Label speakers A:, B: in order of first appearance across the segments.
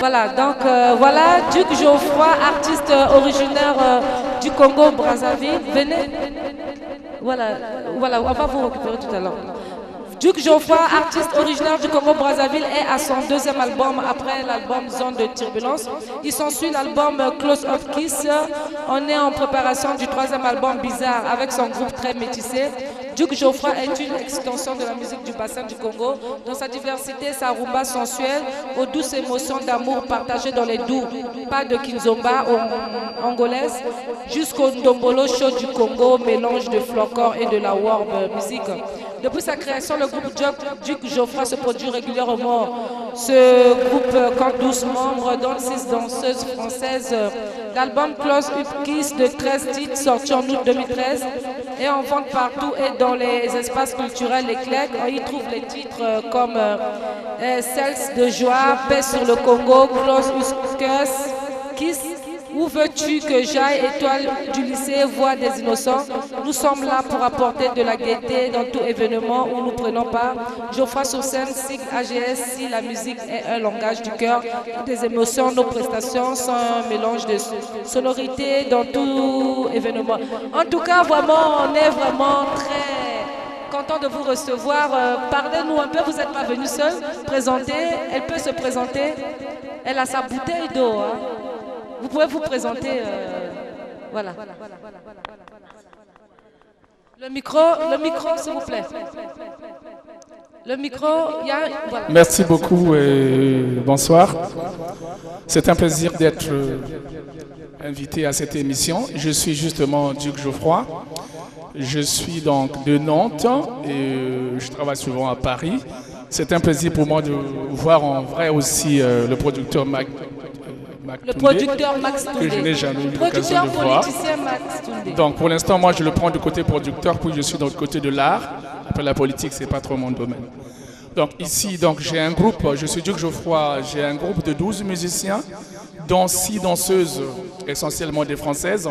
A: Voilà, donc euh, voilà, Duc Geoffroy, artiste originaire euh, du Congo, Brazzaville. Venez. Voilà, voilà, on va vous récupérer tout à l'heure. Duc Geoffroy, artiste originaire du Congo-Brazzaville, est à son deuxième album après l'album Zone de Turbulence. Il s'ensuit l'album Close of Kiss. On est en préparation du troisième album Bizarre avec son groupe très métissé. Duc Geoffroy est une extension de la musique du bassin du Congo, dans sa diversité, sa rumba sensuelle, aux douces émotions d'amour partagées dans les doux pas de Kinzomba angolaise, jusqu'au Ndombolo chaud du Congo, mélange de flocor et de la warm musique. Depuis sa création, le groupe Duc Geoffroy se produit régulièrement. Ce groupe compte 12 membres, dont 6 danseuses françaises. L'album Close Up Kiss de 13 titres sorti en août 2013 et en vente partout et dans les espaces culturels éclectiques. On y trouve les titres comme euh, Cels de joie, Paix sur le Congo, Close Up Kiss, où veux-tu que j'aille, étoile du lycée, voix des innocents? Nous sommes là pour apporter de la gaieté dans tout événement où nous prenons part. Geoffroy sur scène, SIG AGS, si la musique est un langage du cœur, des émotions, nos prestations sont un mélange de sonorités dans tout événement. En tout cas, vraiment, on est vraiment très content de vous recevoir. Euh, parlez-nous un peu, vous n'êtes pas venu seul. Présenter, elle peut se présenter. Elle a sa bouteille d'eau. Hein. Vous pouvez vous présenter. Euh, voilà. Le micro, le micro, s'il vous plaît. Le micro, il y a.
B: Merci beaucoup et bonsoir. C'est un plaisir d'être euh, invité à cette émission. Je suis justement Duc Geoffroy. Je suis donc de Nantes et euh, je travaille souvent à Paris. C'est un plaisir pour moi de voir en vrai aussi le producteur Mac
A: le producteur Max Toundé.
B: Que je n'ai jamais eu l'occasion de voir. Max Donc pour l'instant, moi je le prends du côté producteur, puis je suis dans le côté de l'art. Après la politique, c'est pas trop mon domaine. Donc ici, donc j'ai un groupe, je suis Duc Geoffroy, j'ai un groupe de 12 musiciens, dont 6 danseuses, essentiellement des françaises.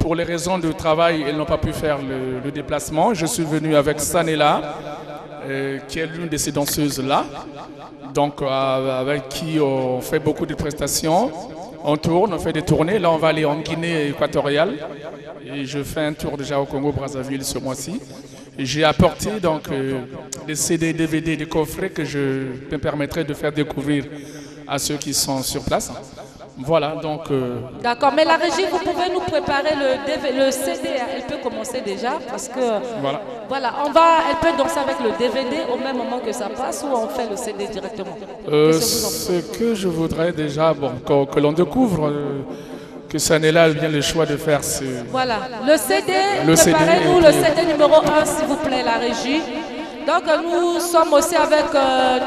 B: Pour les raisons de travail, elles n'ont pas pu faire le, déplacement. Je suis venu avec Sanela, euh, qui est l'une de ces danseuses-là donc euh, avec qui on fait beaucoup de prestations. On tourne, on fait des tournées. Là, on va aller en Guinée équatoriale. Et je fais un tour déjà au Congo-Brazzaville ce mois-ci. J'ai apporté donc euh, des CD, DVD, des coffrets que je me permettrai de faire découvrir à ceux qui sont sur place. Voilà, donc. Euh,
A: D'accord, mais la régie, vous pouvez nous préparer le, le CD, hein. elle peut commencer déjà, parce que. Voilà. Voilà, on va, elle peut danser avec le DVD au même moment que ça passe ou on fait le CD directement?
B: Euh, Ce que je voudrais déjà, bon, que, l'on découvre. Euh, que Sanela bien le choix de faire ce.
A: Voilà, le CD, préparez-nous le CD numéro 1, s'il vous plaît, la régie. Donc, nous sommes aussi avec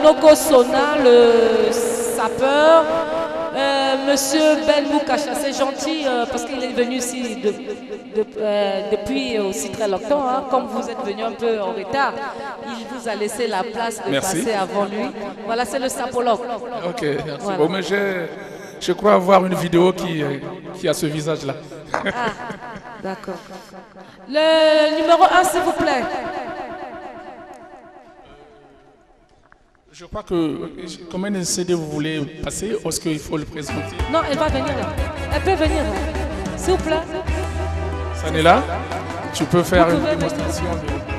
A: Noko Sona, le sapeur. Euh, monsieur Ben Moukacha, c'est gentil euh, parce qu'il est venu ici euh, depuis aussi très longtemps. Hein. Comme vous êtes venu un peu en retard, il vous a laissé la place de passer avant lui. Voilà, c'est le sapologue.
B: Ok, merci. Bon, mais je crois avoir une vidéo qui, qui a ce visage-là.
A: Ah, d'accord. Le numéro 1, s'il vous plaît.
B: Je crois que combien de CD vous voulez passer Est-ce qu'il faut le présenter?
A: Non, elle va venir là. Elle peut venir S'il vous plaît.
B: Là Tu peux faire une démonstration de...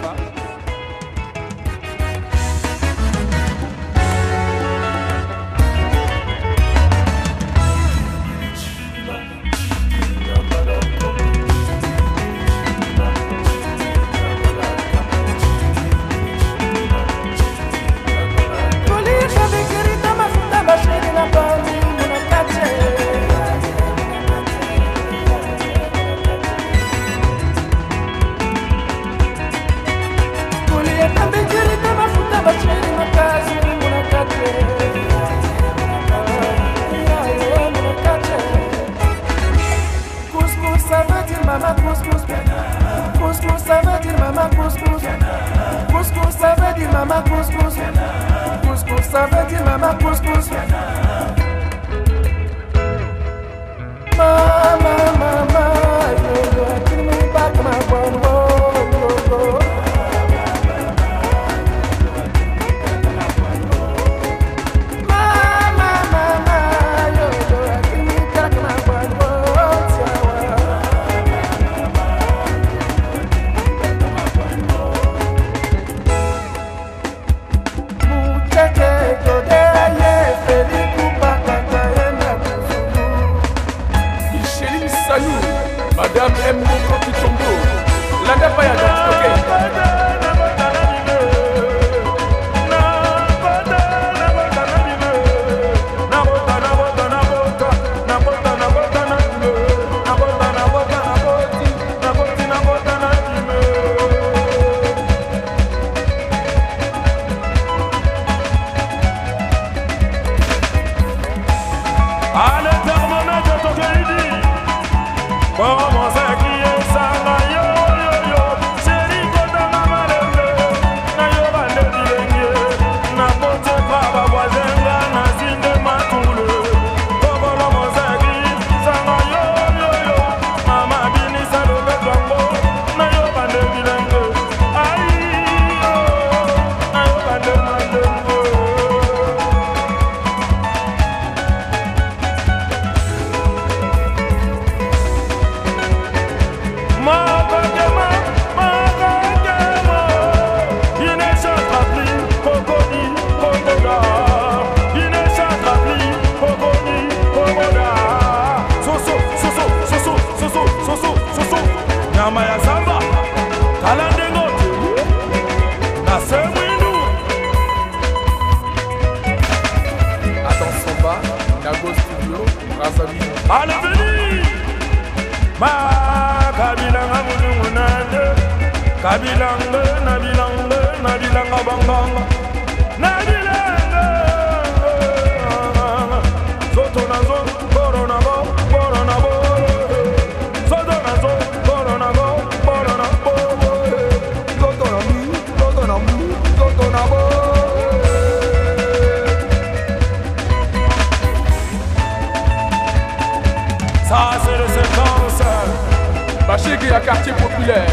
B: à quartier populaire.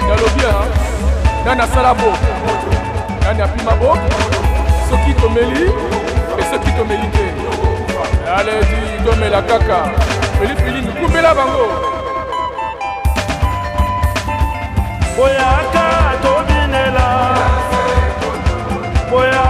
B: Nalobia hein. na
A: nasala bo na napima bo soki tomeli mpe soki tomeli te naledi tomela kaka pelipili mikumbela bango. Boyaka tobinela. Boya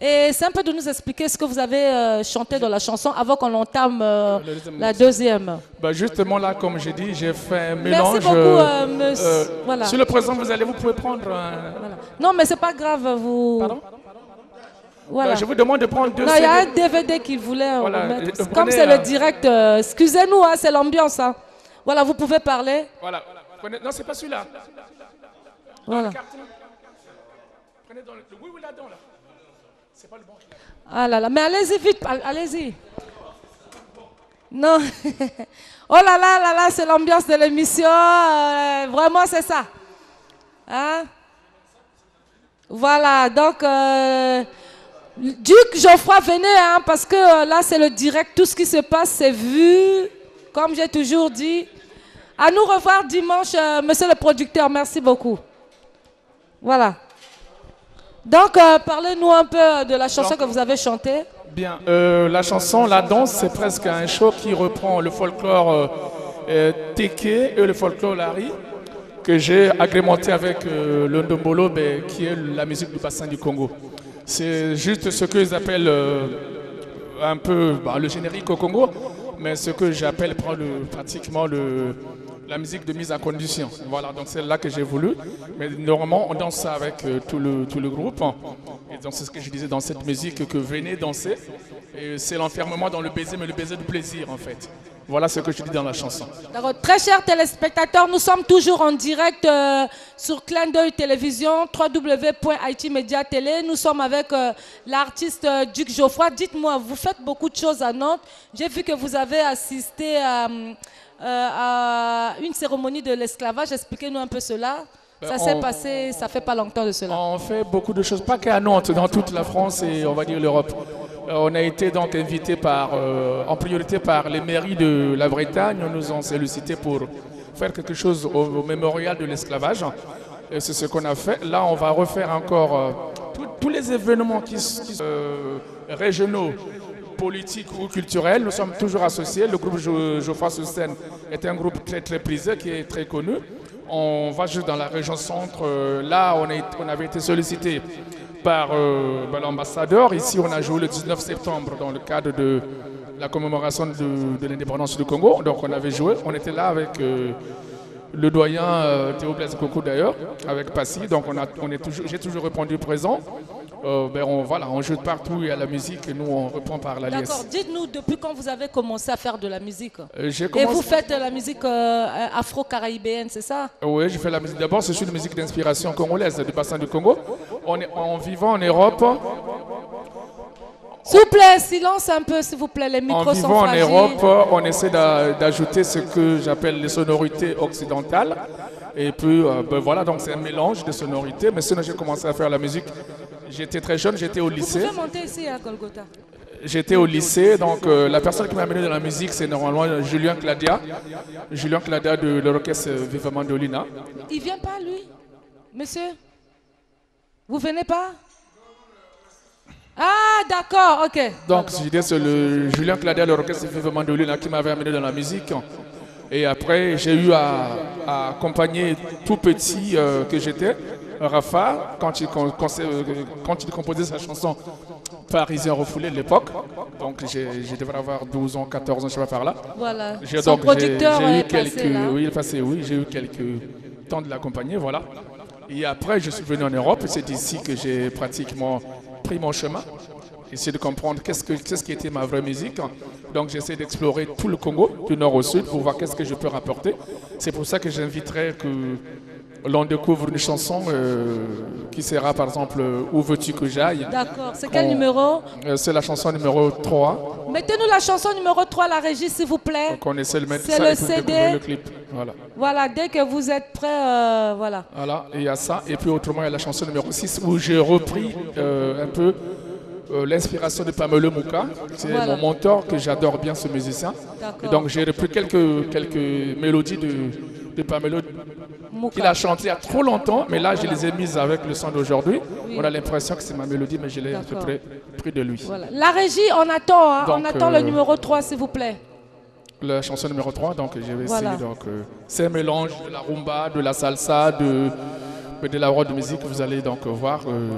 A: Et c'est un peu de nous expliquer ce que vous avez chanté dans la chanson avant qu'on entame la deuxième.
B: Bah justement là, comme j'ai dit, j'ai fait un mélange.
A: Merci beaucoup, monsieur. Voilà.
B: Sur le présent, vous allez, vous pouvez prendre.
A: Non, mais c'est pas grave, vous.
B: Pardon? Voilà. je vous demande de prendre deux
A: Non, il y a un DVD qu'il voulait. Comme c'est le direct, excusez-nous, hein, c'est l'ambiance. Hein. Voilà, vous pouvez parler.
B: Voilà. Non, c'est pas celui-là.
A: Voilà. Prenez dans le... Oui, oui, là-dedans, là. Ah là là, mais allez-y vite, allez-y. Non. oh là là là là, c'est l'ambiance de l'émission. Euh, vraiment, c'est ça. Hein? Voilà, donc, euh, Duc Geoffroy, venez, hein, parce que euh, là, c'est le direct. Tout ce qui se passe, c'est vu. Comme j'ai toujours dit, à nous revoir dimanche, euh, monsieur le producteur. Merci beaucoup. Voilà. Donc, euh, parlez-nous un peu de la chanson que vous avez chantée.
B: Bien. Euh, la chanson, la danse, c'est presque un show qui reprend le folklore Teke et le folklore Lari, que j'ai agrémenté avec le Ndombolo, ben, qui est la musique du bassin du Congo. C'est juste ce qu'ils appellent un peu bah, le générique au Congo, mais ce que j'appelle pratiquement le, la musique de mise en condition. Voilà, donc c'est là que j'ai voulu. Mais normalement, on danse avec euh, tout, le, tout le groupe. Et donc c'est ce que je disais dans cette musique que venez danser. Et c'est l'enfermement dans le baiser, mais le baiser du plaisir en fait. Voilà ce que je dis dans la chanson.
A: Très chers téléspectateurs, nous sommes toujours en direct euh, sur Clin d'œil télévision, www.itmedia télé. Nous sommes avec euh, l'artiste Duc Geoffroy. Dites-moi, vous faites beaucoup de choses à Nantes. J'ai vu que vous avez assisté à, à une cérémonie de l'esclavage. Expliquez-nous un peu cela. Ben, ça s'est passé, ça fait pas longtemps de cela.
B: On fait beaucoup de choses, pas qu'à Nantes, dans toute la France et on va dire l'Europe. Euh, on a été donc invité par, euh, en priorité par les mairies de la Bretagne. Ils nous ont sollicité pour faire quelque chose au, mémorial de l'esclavage. Et c'est ce qu'on a fait. Là, on va refaire encore euh, tous les événements qui, sont régionaux, politiques ou culturels. Nous sommes toujours associés. Le groupe Geoffroy scène est un groupe très très prisé qui est très connu. On va juste dans la région centre. Là, on, on avait été sollicité par euh, ben, l'ambassadeur. Ici, on a joué le 19 septembre dans le cadre de la commémoration de, l'indépendance du Congo. Donc, on avait joué. On était là avec euh, le doyen euh, Théo Blaise Coco d'ailleurs, avec Passy. Donc, on est toujours, j'ai toujours répondu présent. Euh, ben on, voilà, on joue partout et à la musique et nous on reprend par la
A: D'accord, dites-nous depuis quand vous avez commencé à faire de la musique euh, Et vous faites de la musique euh, afro-caribéenne, c'est ça?
B: Oui, je fais la musique. D'abord, c'est une musique d'inspiration congolaise du bassin du Congo. On est en vivant en Europe.
A: S'il vous plaît, silence un peu, s'il vous plaît, les micros en vivant
B: en Europe, on essaie d'ajouter ce que j'appelle les sonorités occidentales. Et puis, ben voilà, donc c'est un mélange de sonorités. Mais sinon, j'ai commencé à faire la musique J'étais très jeune, j'étais au lycée.
A: Vous pouvez monter ici à Golgotha.
B: J'étais au lycée, donc euh, la personne qui m'a amené dans la musique, c'est normalement Julien Cladia. Julien Cladia de l'orchestre Vivement d'Olina.
A: Il vient pas, lui? Monsieur? Vous venez pas? Ah, d'accord, ok.
B: Donc, je disais, c'est le Julien Cladia de l'orchestre Vivement d'Olina qui m'avait amené dans la musique. Et après, j'ai eu à, accompagner tout petit euh, que j'étais Rafa, quand il, quand il composait sa chanson Parisien refoulé de l'époque, donc je devrais avoir 12 ans, 14 ans, je sais pas par là.
A: Voilà. J'ai, Son producteur
B: j'ai,
A: eu quelques,
B: oui, il est passé, oui, j'ai eu quelques temps de l'accompagner, voilà. Et après, je suis venu en Europe, c'est ici que j'ai pratiquement pris mon chemin, essayer de comprendre qu'est-ce, que, qu'est-ce qui était ma vraie musique. Donc j'essaie d'explorer tout le Congo, du nord au sud, pour voir qu'est-ce que je peux rapporter. C'est pour ça que j'inviterai que l'on découvre une chanson euh, qui sera par exemple Où veux-tu que j'aille?
A: D'accord, c'est quel numéro?
B: euh, C'est la chanson numéro 3.
A: Mettez-nous la chanson numéro 3, la régie s'il vous plaît.
B: On essaie de mettre
A: ça
B: le
A: et CD.
B: le clip. Voilà.
A: voilà, dès que vous êtes prêts, euh, voilà.
B: Voilà, il y a ça. Et puis autrement, il y a la chanson numéro 6 où j'ai repris un peu l'inspiration de Pamela Mouka. C'est mon mentor que j'adore bien ce musicien. Et donc j'ai repris quelques, quelques mélodies de, de Pamela qu'il a chanté il y a trop longtemps, mais là, je les ai mises avec le son d'aujourd'hui. On a l'impression que c'est ma mélodie, mais je l'ai pris de lui.
A: La régie, on attend, hein. on attend le euh, numéro 3, s'il vous plaît.
B: La chanson numéro 3, donc je vais essayer. Donc, euh, c'est un mélange de la rumba, de la salsa, de, de la rock de musique que vous allez donc voir. Euh,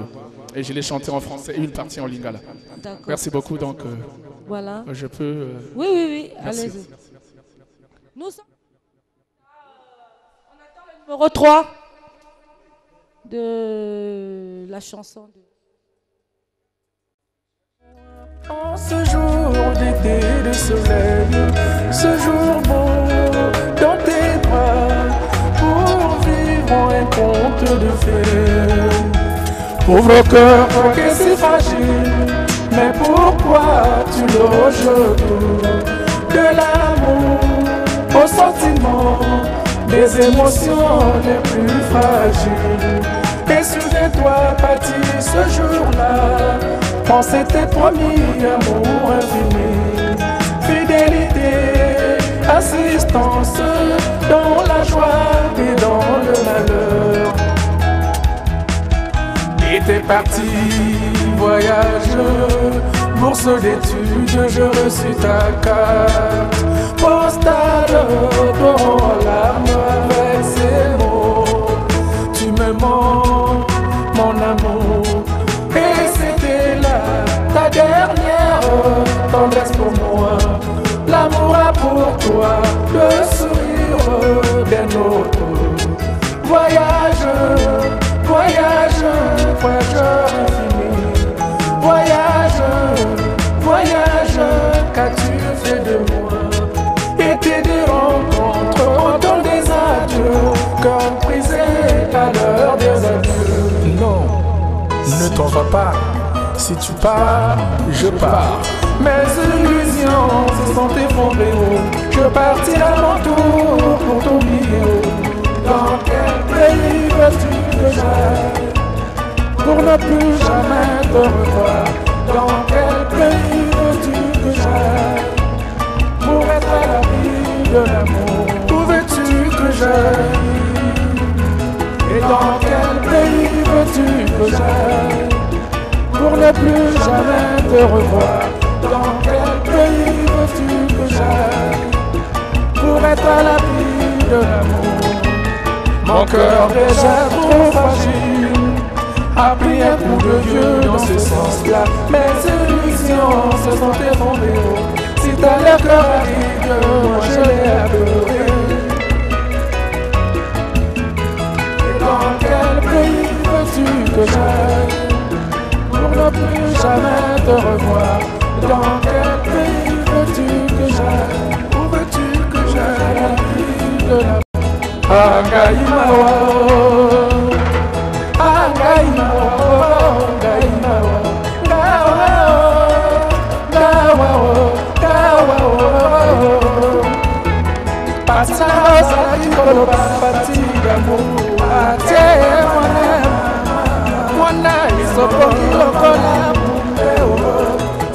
B: et je l'ai chanté en français et une partie en lingala. Merci beaucoup. Donc,
A: voilà.
B: Je peux.
A: oui, oui, oui. Allez-y. Nous sommes numéro 3 de la chanson.
C: En ce jour d'été de soleil, ce jour beau dans tes bras, pour vivre un conte de fées. Pauvre cœur, que c'est fragile, mais pourquoi tu loges de l'amour au sentiment les émotions les plus fragiles. Et souviens-toi, Patti, ce jour-là, quand c'était promis amour infini, fidélité, assistance dans la joie et dans le malheur. Et t'es parti, voyage, bourse d'études, je reçus ta carte postale dans larmes avec crois pas. Si tu pars, je pars. Mes illusions se sont effondrées. Je partirai mon tour pour t'oublier. Dans quel pays veux-tu que j'aille pour ne plus jamais te revoir Dans quel pays veux-tu que j'aille pour être à la vie de l'amour Où veux-tu que j'aille? Pour ne plus jamais te revoir Dans quel pays veux-tu que j'aille pour être à la vie de l'amour Mon cœur déjà trop fragile a pris un coup de vieux dans ce sens-là. Mes illusions se sont effondrées Si t'as le cœur à moi je l'ai adoré que j'aille pour ne plus jamais te revoir. Dans quel pays veux-tu que j'aille Où veux-tu que j'aille de la Angaïmawa Angaïmawa Angaïmawa Gawa Gawa Gawa Pasa ozalaki koloba pati sokoki lokola pumbeo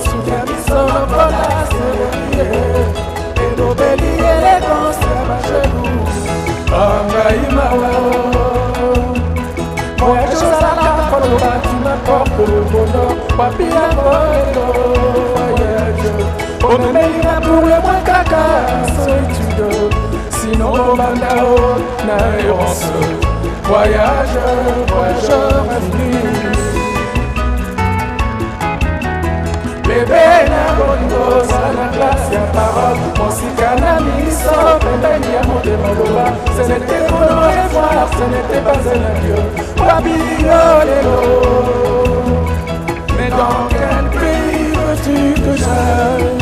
C: suka biso lokola serie elobeli eleganse ya bajelu bangai mawa voyage osala kolo batima korpo bono wapi yango elo voyage omemeli na pour le moi kaka solitude sinon bobanda o na erance voyage voyageur influence bebe na bolingo ozala na klase ya parole. Mosika na miso pembeni ya motema loba ce n'était pour le revoir ce n'était pas un adieu. Babilo lelo mais dans quel pays veux-tu que j'aille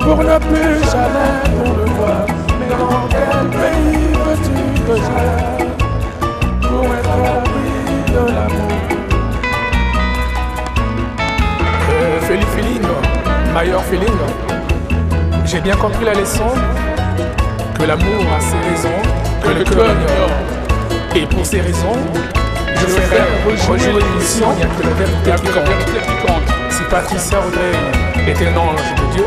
C: pour ne plus jamais te revoir mais dans quel pays veux-tu que j'aille?
B: Mayor Feeling, j'ai bien compris la leçon que l'amour a ses raisons, que, le cœur ignore. Et pour ces raisons, je ferai rejouer l'émission, il n'y a que la vérité qui compte. Si Patricia Audrey était un ange de Dieu,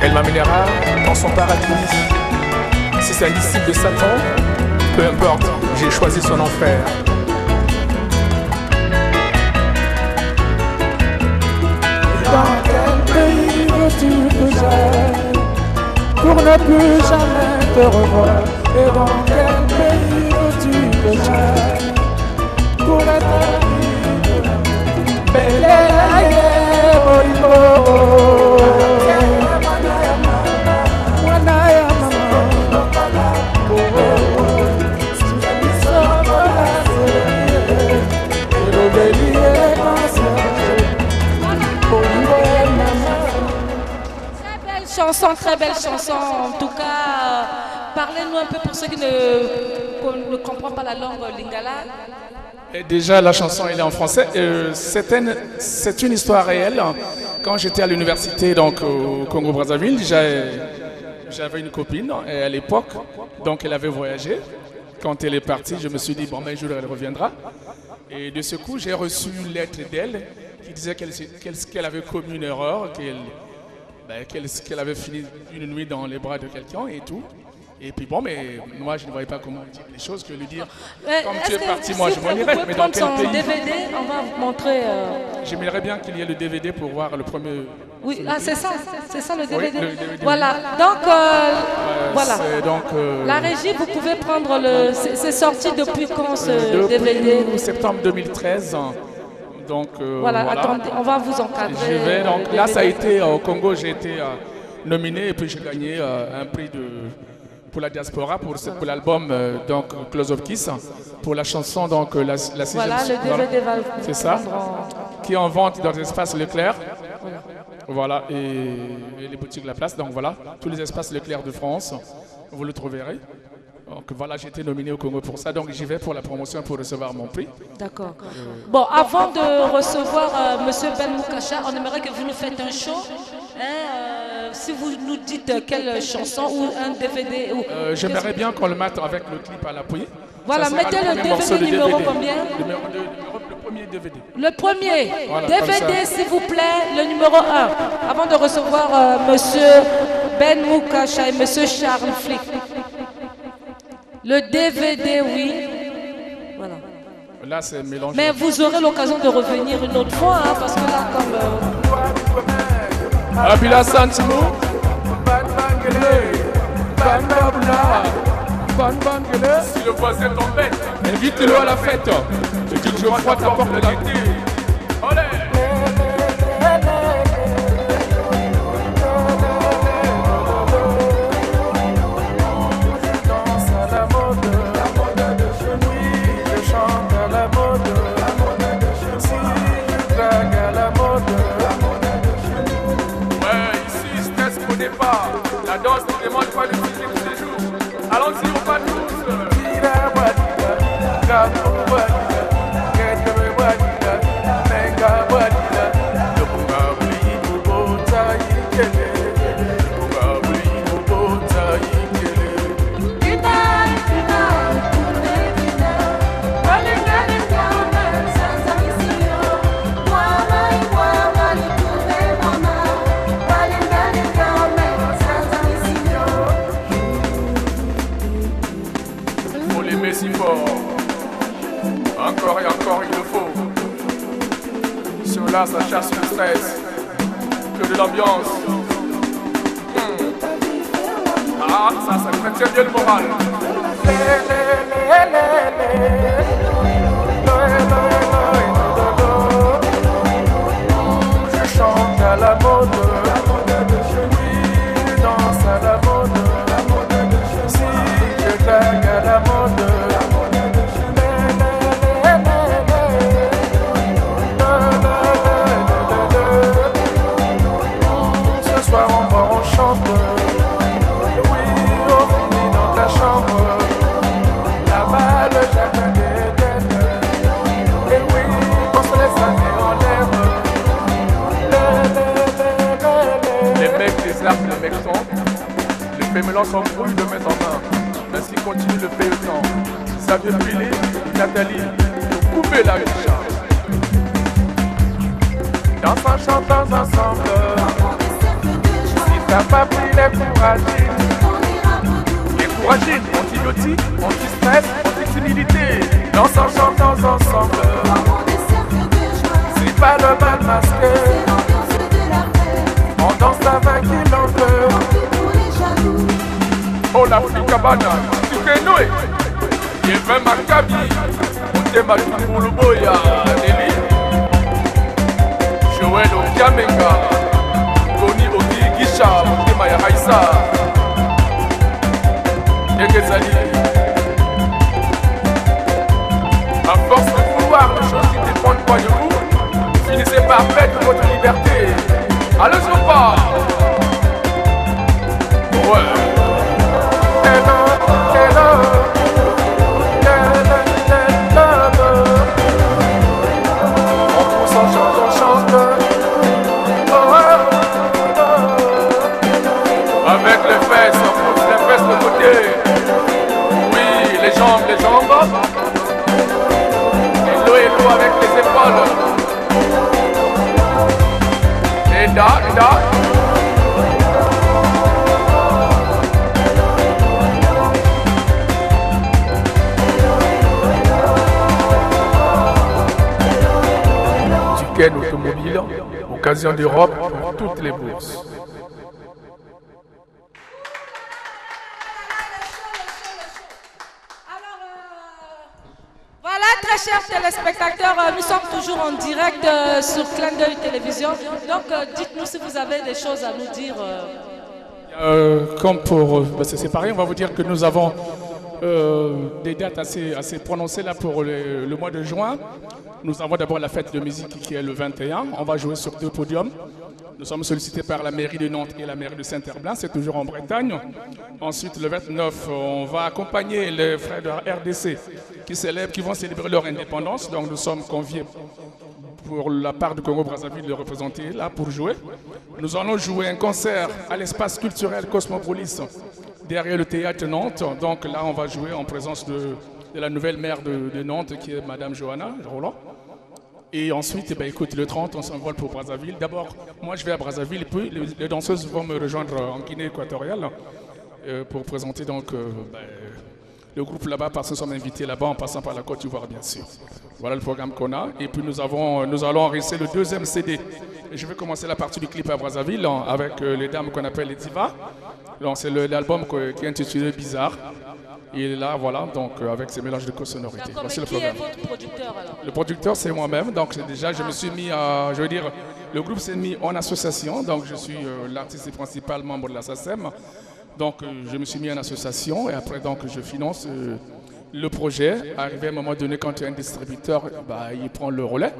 B: elle m'amènera dans son paradis. Si c'est un disciple de Satan, peu importe, j'ai choisi son enfer.
C: Pour ne plus jamais te revoir. Et dans quel pays veux-tu que
A: très belle chanson. En tout cas, parlez-nous un peu pour ceux qui ne, ne comprennent pas la langue lingala.
B: Déjà, la chanson, elle est en français. Euh, c'est une, une histoire réelle. Quand j'étais à l'université, donc au Congo-Brazzaville, j'avais une copine et à l'époque, donc elle avait voyagé. Quand elle est partie, je me suis dit, bon, mais un jour, elle reviendra. Et de ce coup, j'ai reçu une lettre d'elle qui disait qu'elle avait commis une erreur, ben, qu'elle avait fini une nuit dans les bras de quelqu'un et tout. Et puis bon, mais moi, je ne voyais pas comment dire les choses que lui dire.
A: Euh,
B: Comme tu es parti, moi, je m'en
A: vous
B: irai.
A: pouvez
B: Mais dans quel
A: son
B: pays?
A: DVD, on va vous montrer. euh,
B: J'aimerais bien qu'il y ait le DVD pour voir le premier.
A: Oui, ah, c'est ça, c'est ça le DVD.
B: le DVD.
A: Voilà, donc euh,
B: Euh,
A: voilà.
B: donc
A: La régie, vous pouvez prendre le. C'est sorti depuis quand ce
B: depuis
A: DVD
B: septembre 2013. Donc euh,
A: voilà, attendez, on va vous encadrer.
B: Je vais
A: le
B: donc là, ça a été euh, au Congo, j'ai été euh, nominé et puis j'ai gagné euh, un prix de pour la diaspora pour, l'album euh, donc Close of Kiss pour la chanson donc euh, la, la sixième
A: Voilà, le. DVD va.
B: C'est ça. qui est en vente dans l'espace Leclerc. Voilà, et, et les boutiques La Place. Donc voilà, tous les espaces Leclerc de France, vous le trouverez. Donc voilà, j'ai été nominé au Congo pour ça, donc j'y vais pour la promotion pour recevoir mon prix.
A: D'accord. Bon, avant de recevoir euh, Monsieur Ben Moukasha, on aimerait que vous nous faites un show. Hein, euh, si vous nous dites quelle chanson ou un DVD. Ou,
B: euh, J'aimerais bien qu'on le mette avec le clip à l'appui.
A: Voilà, mettez le, DVD numéro combien
B: le premier DVD.
A: Le premier DVD, s'il vous plaît, le numéro 1. Avant de recevoir euh, Monsieur Ben Moukasha et Monsieur Charles Flick. Le DVD, oui. Voilà.
B: Là, c'est mélangé.
A: Mais vous aurez l'occasion de revenir une autre fois, hein, parce que là, comme.
B: Euh... Abila Santimou. Si le voisin t'embête, invite-le à la fête. Et que je crois t'apporte la gaieté. La Encore et encore il le faut. Là, ça chasse le stress. Que de l'ambiance. Hmm. Ah, ça, ça maintient bien le moral. Armes, les fémélans s'embrouillent de main en main. Ainsi continue le feuilleton. Vient brûler, Nathalie, pour couper la richard. Dansant, chantons ensemble. Si t'as pas pris les couragines, les couragines, antibiotiques, anti-stress, anti-timidité. Dansant, chantons ensemble. C'est pas le mal masqué. Avec veut. Oh l'Afrique Bana, tu fais noué. Il fait ma cabi. On t'aime pour le boya, Nelly. Joël Okiamenga. Tony Okigisha, Motema ya Haïssa. Ekezali. À force de vouloir les choses qui dépendent pas de vous, finissez par perdre votre liberté. Allez, je pars. Les épaules. Et là, et là. Duquesne Automobile, occasion d'Europe pour toutes les bourses.
A: Voilà, très chers téléspectateurs, euh, nous sommes toujours en direct euh, sur Clin d'œil Télévision. Donc, euh, dites-nous si vous avez des choses à nous dire.
B: comme pour. bah, c'est pareil, on va vous dire que nous avons des dates assez, prononcées là pour le mois de juin. Nous avons d'abord la fête de musique qui est le 21. On va jouer sur deux podiums. Nous sommes sollicités par la mairie de Nantes et la mairie de Saint-Herblain, c'est toujours en Bretagne. Ensuite, le 29, on va accompagner les frères de la RDC qui, vont célébrer leur indépendance. Donc nous sommes conviés pour la part du Congo-Brazzaville de représenter là pour jouer. Nous allons jouer un concert à l'espace culturel Cosmopolis derrière le théâtre Nantes. Donc là, on va jouer en présence de, la nouvelle maire de, Nantes qui est Madame Johanna Roland. Et ensuite, eh ben, écoute, le 30, on s'envole pour Brazzaville. D'abord, moi, je vais à Brazzaville, et puis les, danseuses vont me rejoindre en Guinée équatoriale euh, pour présenter donc euh, ben, le groupe là-bas, parce que nous sommes invités là-bas en passant par la Côte d'Ivoire, bien sûr. Voilà le programme qu'on a. Et puis nous, avons, nous allons enregistrer le deuxième CD. Je vais commencer la partie du clip à Brazzaville avec euh, les dames qu'on appelle les divas. C'est l'album qui est intitulé Bizarre. Et là, voilà, donc euh, avec ces mélanges de co-sonorités.
A: Voici le programme. Qui est votre producteur alors?
B: Le producteur, c'est moi-même. Donc déjà, je me suis mis à, je veux dire, le groupe s'est mis en association. Donc je suis euh, l'artiste principal membre de la SACEM. Donc euh, je me suis mis en association et après donc je finance le projet. Arrivé à un moment donné, quand il y a un distributeur, bah, il prend le relais.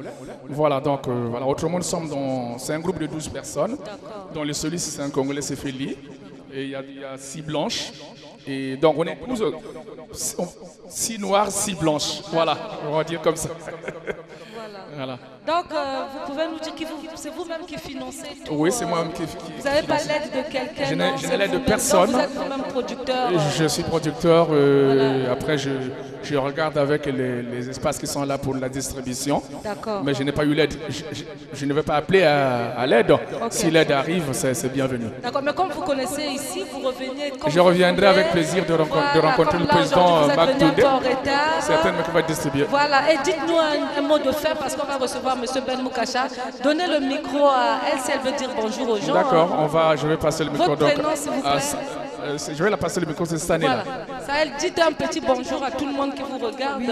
B: Voilà, donc voilà. Autrement, nous sommes dans. C'est un groupe de 12 personnes. Dont le soliste, c'est un Congolais, c'est Feli. Et il y, y a six blanches. Et donc on est 12, six noires, six blanches. Voilà, on va dire comme ça.
A: Voilà. Donc euh, vous pouvez nous dire que c'est vous-même qui financez tout
B: Oui, c'est moi-même qui,
A: qui, Vous n'avez pas l'aide de quelqu'un
B: Je n'ai l'aide de personne.
A: vous êtes vous-même producteur
B: Je suis producteur. Euh, après, je, je, regarde avec les, les, espaces qui sont là pour la distribution.
A: D'accord.
B: Mais je n'ai pas eu l'aide. Je, ne vais pas appeler à, l'aide. Si l'aide arrive, c'est bienvenu.
A: D'accord, mais comme vous connaissez ici, vous revenez.
B: je reviendrai avec plaisir de, rencontrer, de rencontrer le président Marc Toundé. Certainement qui va distribuer.
A: Voilà, et dites-nous un, mot de fin parce qu'on va recevoir M. Ben Moukacha. Donnez le micro à elle si elle veut dire bonjour aux gens.
B: D'accord, on va, je vais passer le micro.
A: Votre prénom, s'il vous plaît.
B: Euh, je vais la passer le micro, c'est Stanley. Voilà.
A: elle dites un petit bonjour à tout le monde qui vous regarde. Oui.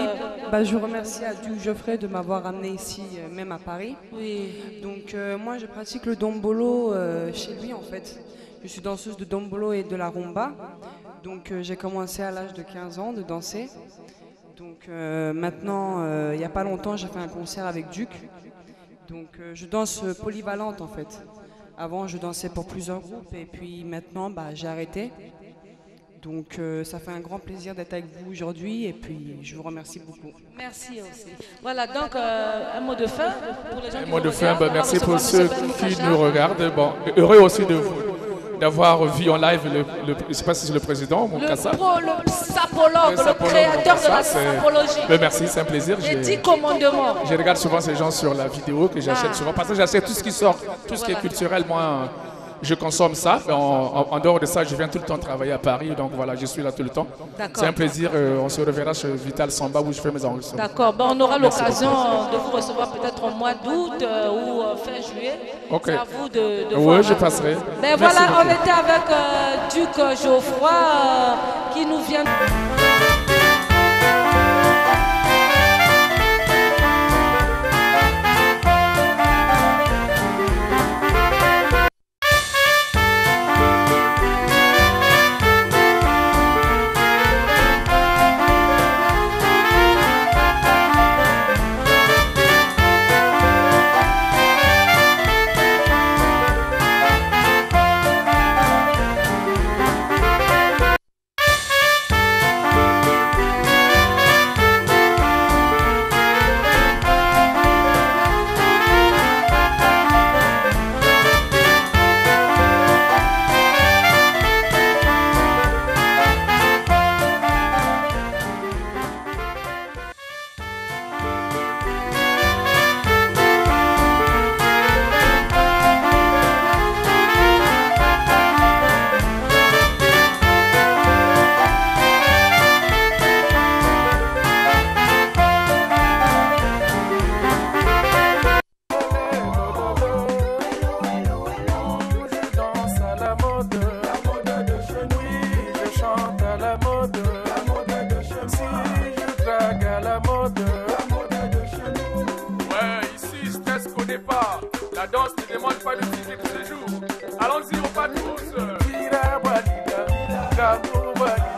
D: Bah, je remercie à Duke Geoffrey de m'avoir amené ici, euh, même à Paris.
A: Oui.
D: Donc, euh, moi, je pratique le dombolo chez lui, en fait. Je suis danseuse de dombolo et de la rumba. Donc, j'ai commencé à l'âge de 15 ans de danser. Donc, maintenant, il n'y a pas longtemps, j'ai fait un concert avec Duke. Donc, je danse polyvalente, en fait. Avant, je dansais pour plusieurs groupes et puis maintenant, bah, j'ai arrêté. Donc euh, ça fait un grand plaisir d'être avec vous aujourd'hui et puis je vous remercie beaucoup.
A: Merci aussi. Voilà, donc euh, un mot de fin pour les gens un
B: mot de fin, bah, merci pour ceux qui nous regardent. Bon, heureux aussi de vous d'avoir vu en live le, le je sais pas si c'est le président, mon
A: le, pro, le sapologue, le, créateur de la sapologie.
B: Mais merci, c'est un plaisir.
A: J'ai 10 commandements.
B: Je regarde souvent ces gens sur la vidéo que j'achète ah. souvent parce que j'achète tout ce qui sort, tout ce qui est culturel, moi je consomme ça. En, dehors de ça, je viens tout le temps travailler à Paris. Donc voilà, je suis là tout le temps. C'est un plaisir. Euh, on se reverra chez Vital Samba où je fais mes enregistrements.
A: D'accord. Ben, on aura l'occasion de vous recevoir peut-être au mois d'août euh, ou euh, fin juillet.
B: Ok.
A: C'est à vous de, de
B: Oui, je passerai.
A: Ben, voilà, on était avec Duc Geoffroy qui nous vient.
C: kakuba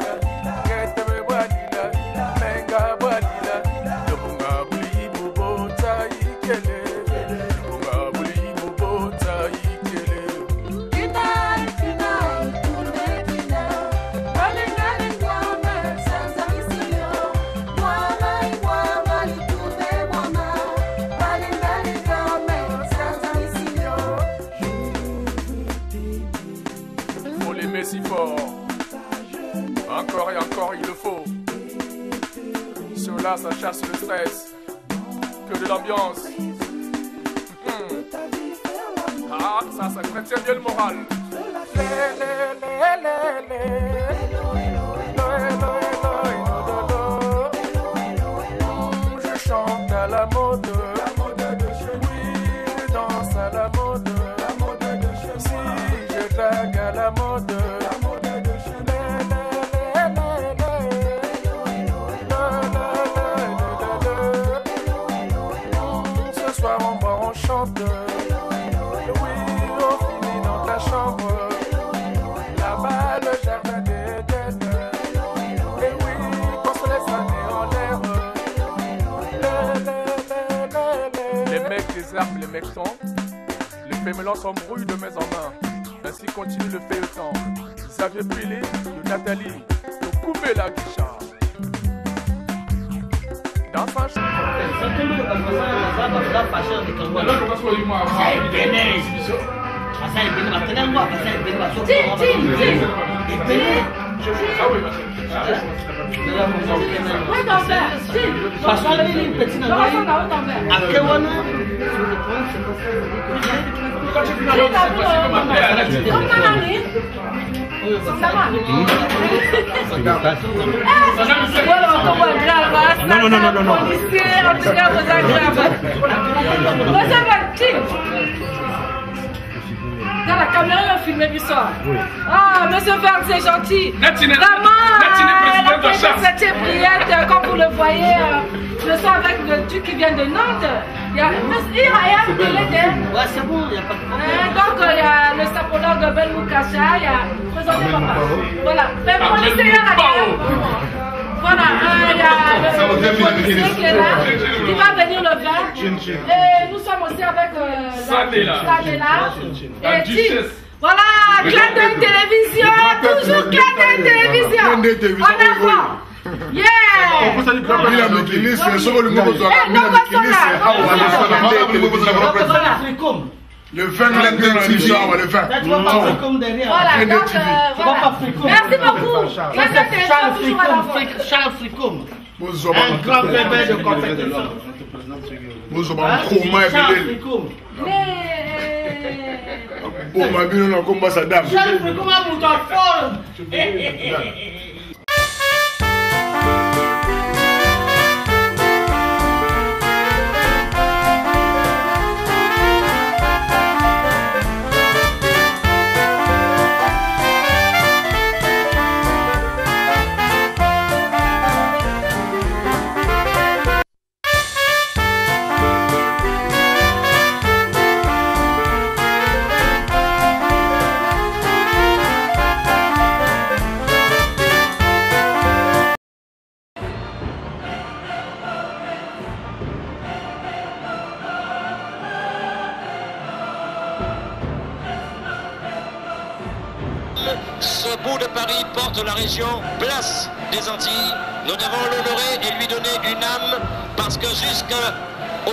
C: soir on boit, on chante. Oui, on finit dans ta chambre. Là-bas, le jardin d'Éden. Et oui, qu'on se laisse aller en l'air. Les mecs des arbres, les mecs sont. Les fémélons s'embrouillent de main en main. Ainsi continue le feuilleton. Xavier Pili, de Nathalie, de couper la guichard. Pasó a
E: la línea, petit, ¿no? Aquel bueno. Euh, non, non, non, non, non.
A: Dans la caméra, il a filmé du soir. Ah, monsieur Verne, c'est gentil. Vraiment, euh, la euh, comme vous le voyez, euh, je suis avec le duc qui vient de Nantes. Il y a, il y a un de l'aide.
E: Ouais, c'est bon, il n'y a pas de problème.
A: Euh, donc, euh, il y a le sapologue Ben Moukasha, il y a présenté papa. Voilà, fais-moi le Seigneur à
C: Moukbao.
A: Voilà, euh, il y a le, le policier qui est là, qui va venir le faire. Et nous sommes aussi avec euh,
C: Sadela.
A: Et Tim. Voilà, clin d'œil télévision, toujours clin d'œil télévision.
F: Clin d'œil télévision, Mina mikilisi soko
A: Eh,
F: mikilisi awa le 20 le 20 na biso awa le 20
E: Là, tu vois pas Africom derrière.
A: Voilà, donc euh. Merci beaucoup.
E: Charles Fricom. Charles Fricom. Un grand bébé de compétition. Charles
F: bilele
E: Fricom.
A: Mais-
F: boma bino na komba sadam
E: Charles Fricom a fort.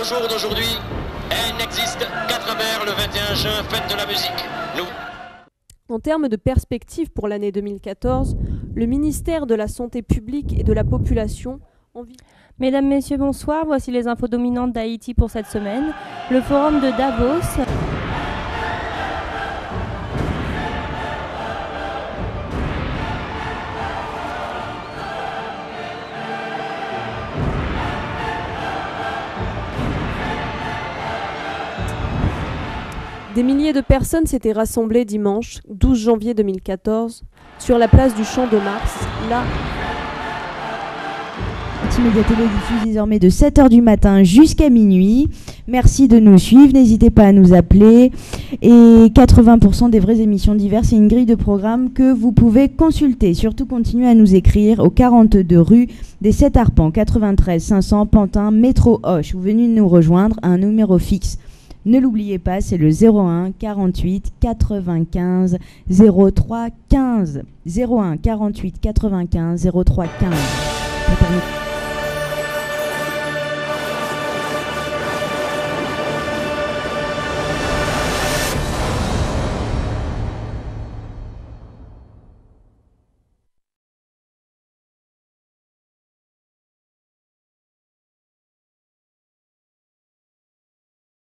G: Jour d'aujourd'hui, elle n'existe qu'à travers le 21 juin, fête de la musique. Nous
H: En termes de perspective pour l'année 2014, le ministère de la Santé publique et de la Population
I: Mesdames, Messieurs, bonsoir. Voici les infos dominantes d'Haïti pour cette semaine. Le forum de Davos.
H: Des milliers de personnes s'étaient rassemblées dimanche 12 janvier 2014 sur la place du Champ de Mars, là
J: Multimédia Télé diffuse désormais de 7h du matin jusqu'à minuit. Merci de nous suivre, n'hésitez pas à nous appeler. Et 80% des vraies émissions diverses et une grille de programme que vous pouvez consulter. Surtout continuez à nous écrire au 42 rue des 7 Arpents, 93 500 Pantin, métro Hoche. Vous venez nous rejoindre à un numéro fixe. Ne l'oubliez pas, c'est le 01 48 95 03 15. 01 48 95 03 15. Pour terminer-